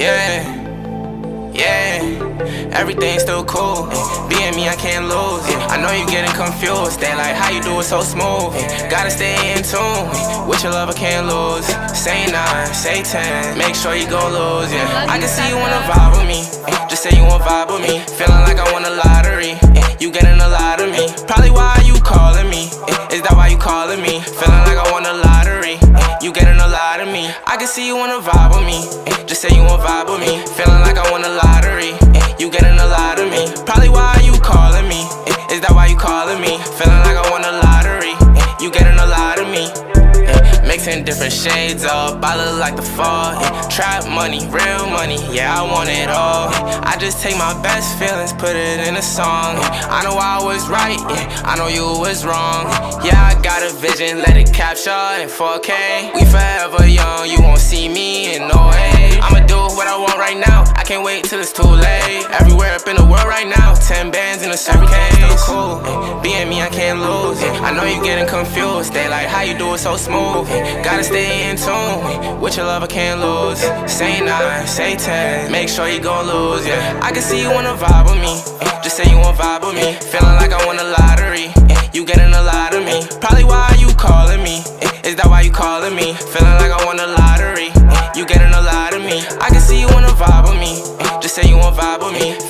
Yeah, yeah, everything's still cool. Being me, I can't lose. I know you getting confused. They like how you do it so smooth. Gotta stay in tune. With your lover, can't lose. Say nine, say ten. Make sure you go lose. Yeah, I can see you wanna vibe with me. Just say you wanna vibe with me. Feeling like I won a lottery. You getting a lot of me. Probably why you calling me. Is that why you calling me? Me. I can see you wanna vibe with me. Eh, just say you wanna vibe with me. Feeling like I won a lottery. Eh, you getting a lot of me. Probably why you calling me. Eh, is that why you calling me? Feeling like I Mixing different shades up, I look like the fall. Yeah. Trap money, real money, yeah, I want it all. I just take my best feelings, put it in a song. Yeah. I know I was right, yeah. I know you was wrong. Yeah, I got a vision, let it capture in 4K. We forever young, you won't see me in no way. Can't wait till it's too late. Everywhere up in the world right now, 10 bands in a suitcase. Still cool, being me, I can't lose. It. I know you're getting confused, they like how you do it so smooth. Gotta stay in tune. With your love, I can't lose. Say nine, say ten. Make sure you gon' lose, yeah. I can see you wanna vibe with me. Just say you wanna vibe with me. Feeling like I won a lottery. You getting a lot of me. Probably why you calling me. Is that why you calling me? Feeling vibe with me.